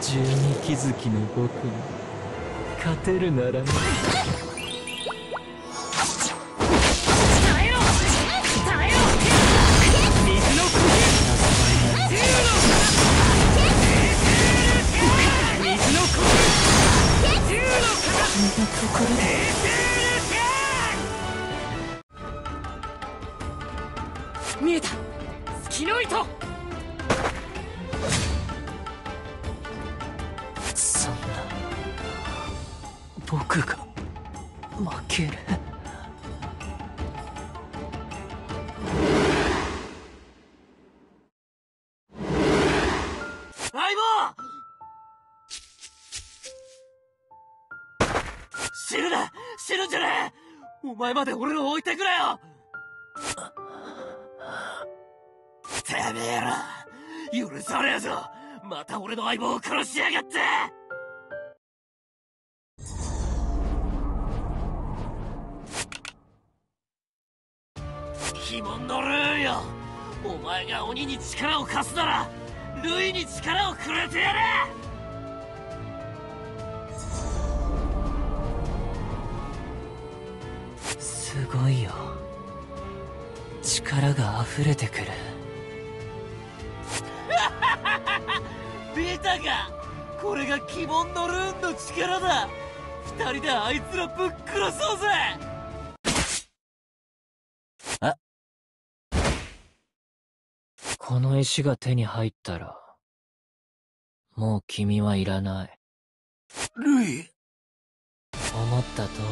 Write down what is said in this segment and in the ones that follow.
十二気づきの僕に勝てるならなろで僕が負ける。相棒！死ぬな！死ぬんじゃねえ！お前まで俺を置いてくれよ！てめえら！許さねえぞ！また俺の相棒を殺しやがって！鬼門のルーンよ。お前が鬼に力を貸すならルイに力をくれてやれ。すごいよ。力が溢れてくる。見たか。これが鬼門のルーンの力だ。二人であいつらぶっ殺そうぜ。この石が手に入ったらもう君はいらない。ルイ。思った通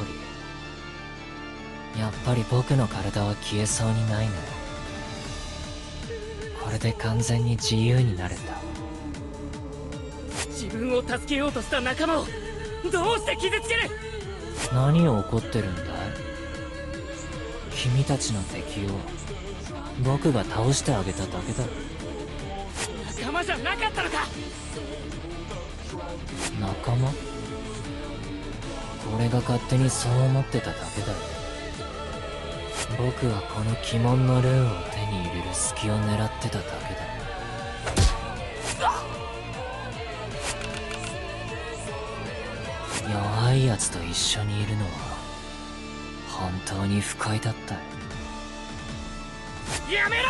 り。やっぱり僕の体は消えそうにないね。これで完全に自由になれた。自分を助けようとした仲間をどうして傷つける？何を怒ってるんだい？君たちの敵を僕が倒してあげただけだ。仲間じゃなかったのか！仲間？俺が勝手にそう思ってただけだよ。僕はこの鬼門のルーンを手に入れる隙を狙ってただけだ弱い奴と一緒にいるのは本当に不快だった。よやめろ！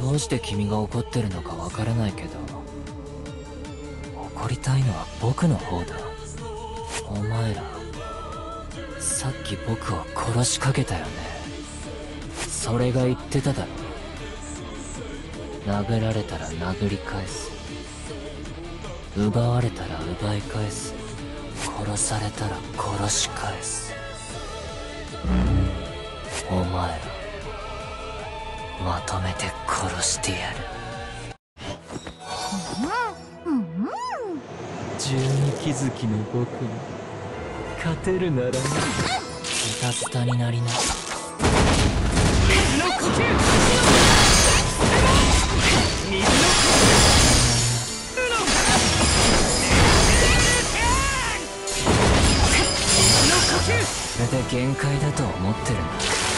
どうして君が怒ってるのかわからないけど怒りたいのは僕の方だ。お前らさっき僕を殺しかけたよね。それが言ってただろ。殴られたら殴り返す。奪われたら奪い返す。殺されたら殺し返す。お前らまとめて殺してやる。十二気づきの僕に勝てるならねズタズタになりな水の呼吸。水の呼吸。それで限界だと思ってるんだ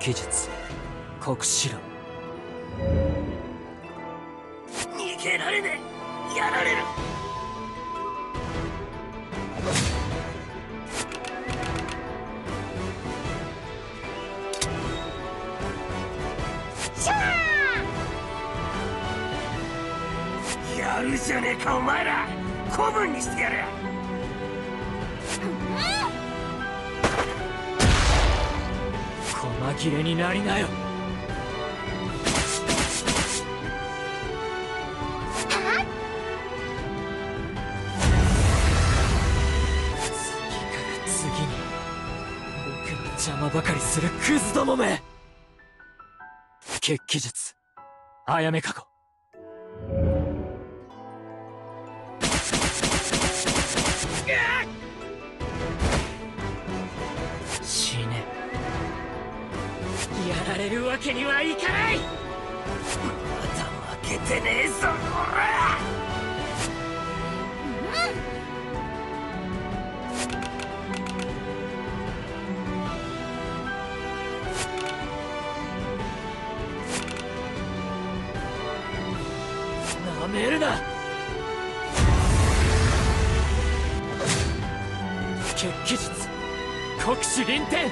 血気術酷使論。逃げられねえ。やられる。やるじゃねえかお前ら。古文にしてやる細切れになりなよ。次から次に僕の邪魔ばかりするクズどもめ。血気術あやめかごうわっれるわけにはいかない。まだ負けてねえぞこらめるな。決起術。国士臨天。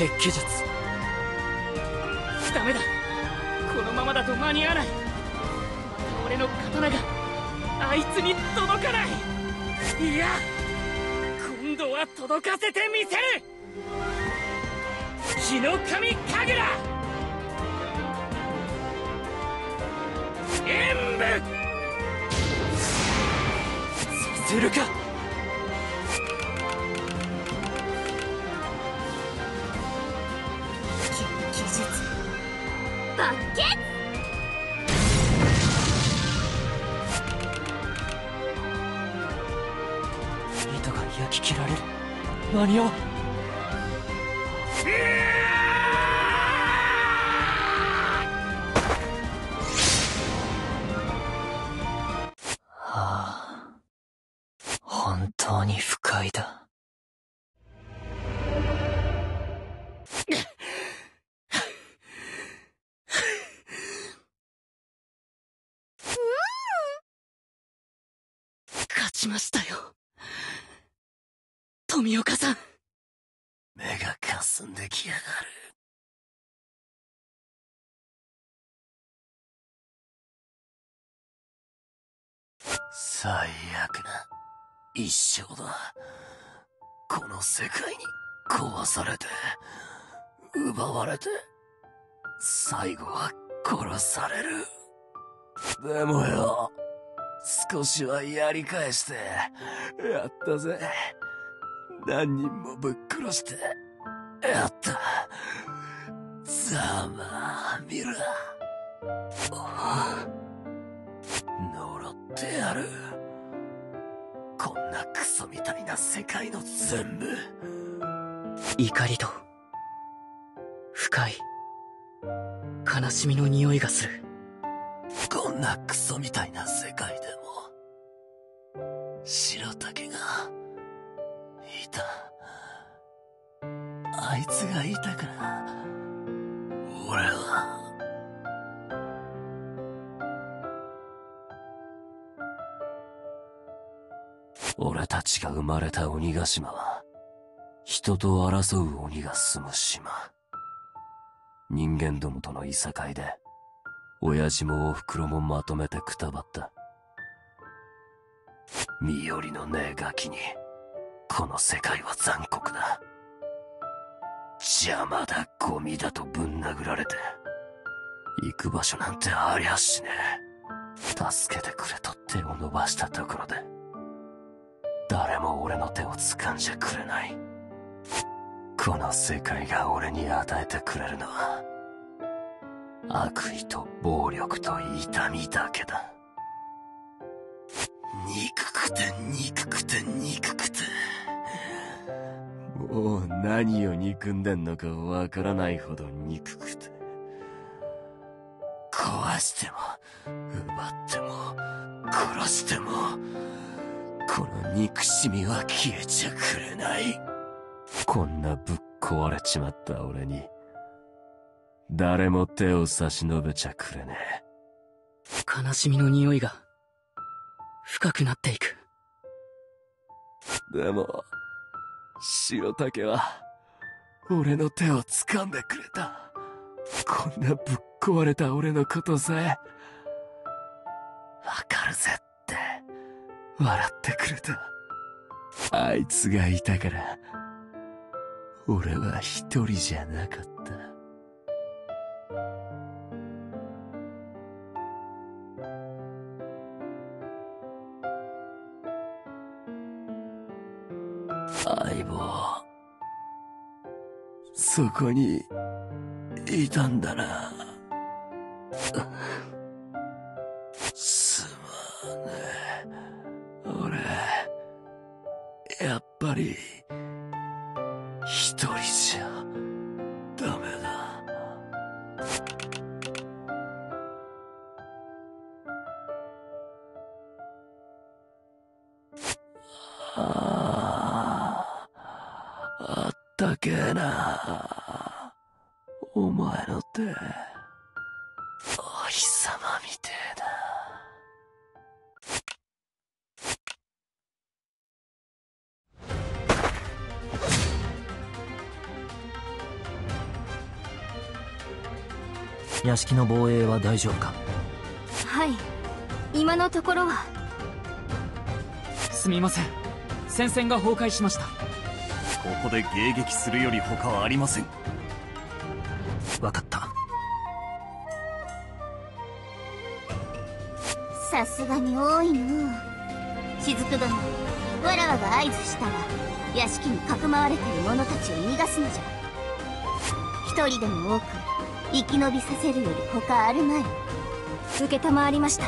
決起術。ダメだ。このままだと間に合わない。俺の刀があいつに届かない。いや今度は届かせてみせる。日の神神楽。演武。させるか。間に合わんはあ。本当に不快だ。勝ちましたよ富岡さん。目がかすんできやがる。最悪な一生だ。この世界に壊されて奪われて最後は殺される。でもよ少しはやり返してやったぜ。何人もぶっ殺して。やった。ざまあ見ろ。呪ってやる。こんなクソみたいな世界の全部。怒りと不快。悲しみの匂いがする。こんなクソみたいな世界でも。白竹がいた。あいつがいたから俺は。俺たちが生まれた鬼ヶ島は人と争う鬼が住む島。人間どもとのいさかいで親父もおふくろもまとめてくたばった。身寄りのねえガキにこの世界は残酷だ。邪魔だゴミだとぶん殴られて行く場所なんてありゃしねえ。助けてくれと手を伸ばしたところで誰も俺の手を掴んじゃくれない。この世界が俺に与えてくれるのは悪意と暴力と痛みだけだ。憎くて憎くて憎くて。もう何を憎んでんのかわからないほど憎くて。壊しても奪っても殺してもこの憎しみは消えちゃくれない。こんなぶっ壊れちまった俺に誰も手を差し伸べちゃくれね悲しみの匂いが深くなっていく。えでも白竹は俺の手を掴んでくれた。こんなぶっ壊れた俺のことさえ。わかるぜって。笑ってくれた。あいつがいたから、俺は一人じゃなかった。そこに、いたんだな。ったけえな。お前の手、お日様みてえだ。屋敷の防衛は大丈夫か？はい。今のところは。すみません。戦線が崩壊しましたここで迎撃するより他はありません。分かった。さすがに多いのう雫殿わらわが合図したら屋敷にかくまわれている者たちを逃がすのじゃ。一人でも多く生き延びさせるより他あるまい。承りました。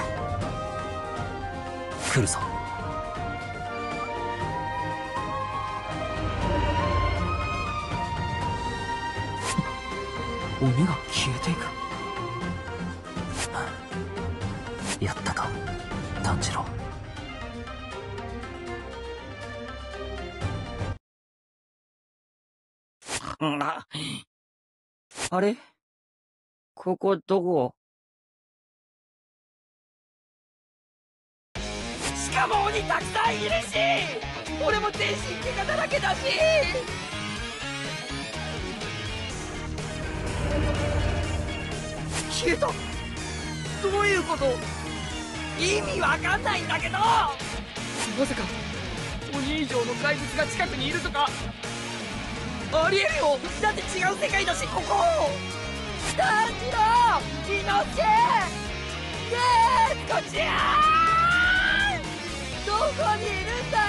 来るぞ鬼が消えていく。やったか炭治郎。ああれ？ここどこ？しかも鬼たくさんいるし俺も全身怪我だらけだし消えた。どういうこと？意味わかんないんだけど！まさか。鬼以上の怪物が近くにいるとか。ありえるよ。だって違う世界だしここ。炭治郎伊之助ねえこっちやどこにいるんだよ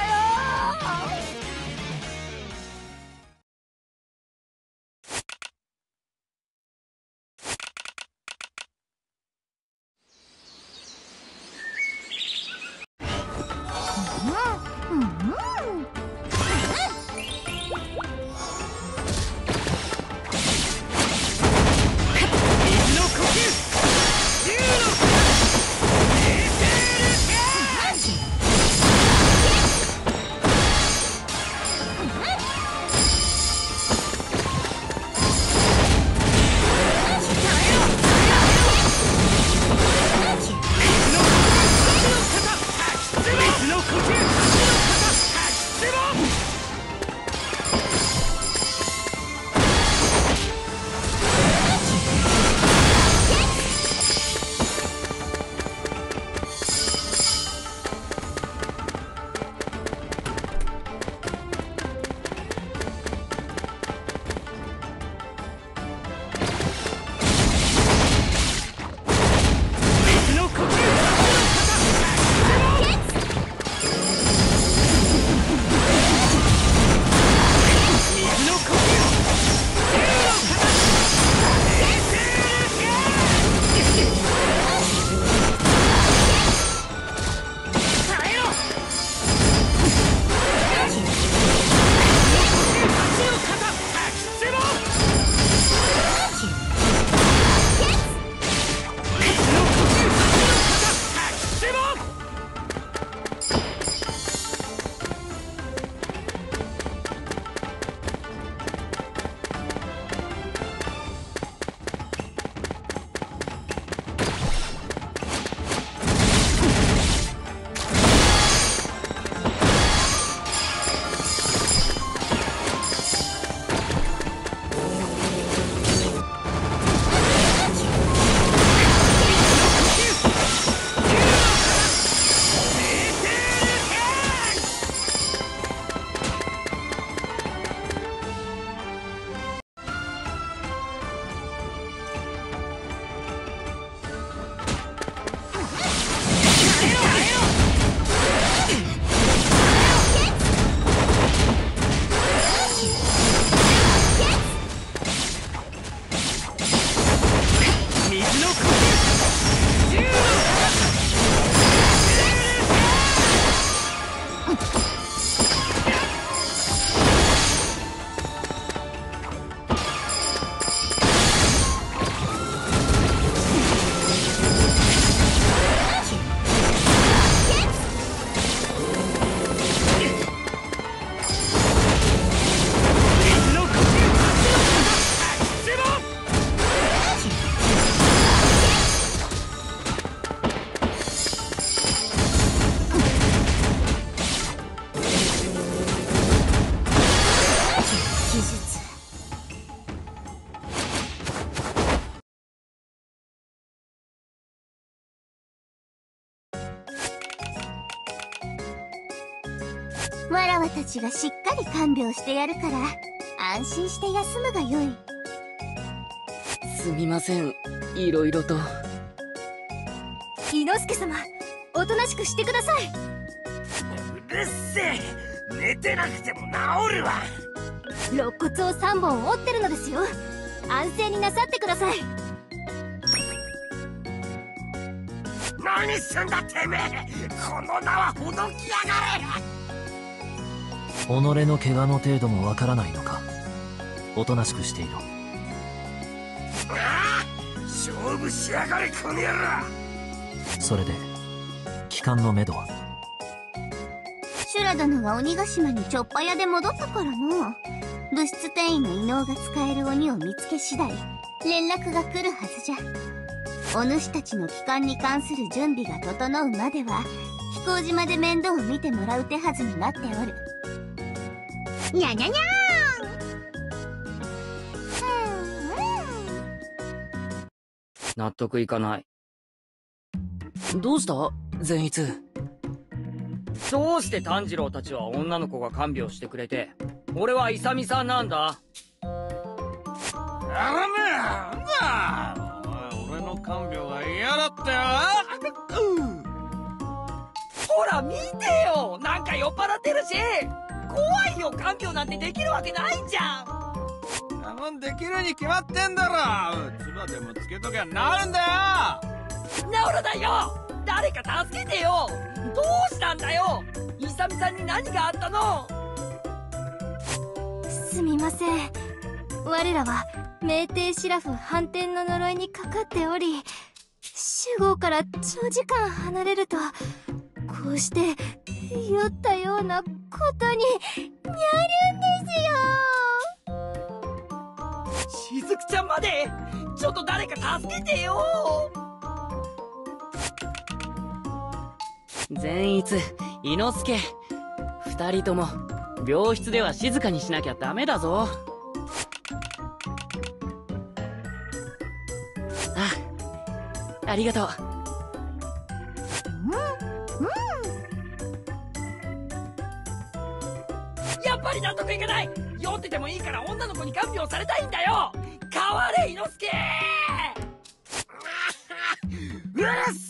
Ha ha ha! わらわたちがしっかり看病してやるから安心して休むがよい。すみません。いろいろと。伊之助様おとなしくしてください。うるせえ。寝てなくても治るわ。肋骨を3本折ってるのですよ。安静になさってください。何すんだてめえ。この名はほどきやがれ己の怪我の程度もわからないのか。おとなしくしていろ。ああ勝負しやがれこの野郎！それで帰還のめどは？シュラ殿が鬼ヶ島にちょっぱ屋で戻ったからの。物質転移の異能が使える鬼を見つけ次第連絡が来るはずじゃ。お主たちの帰還に関する準備が整うまでは飛行島で面倒を見てもらう手はずになっておるにゃにゃにゃ納得いかない。どうした？善逸。どうして炭治郎たちは女の子が看病してくれて俺は勇さんなんだ。あらめなんだお前俺の看病が嫌だったよ。ほら見てよ。なんか酔っ払ってるし怖いよ看病なんてできるわけないじゃん。なもんできるに決まってんだろ。唾でもつけときゃなるんだよ。治るだよ。誰か助けてよ。どうしたんだよ。勇さんに何があったの。すみません。我らは酩酊シラフ反転の呪いにかかっており守護から長時間離れるとこうして酔ったようなことににゃるんですよ。しずくちゃんまでちょっと誰か助けてよ。善逸伊之助二人とも病室では静かにしなきゃダメだぞ。あありがとう。やっぱり納得いかない。酔っててもいいから女の子に看病されたいんだよ。変われ猪之助！うるせ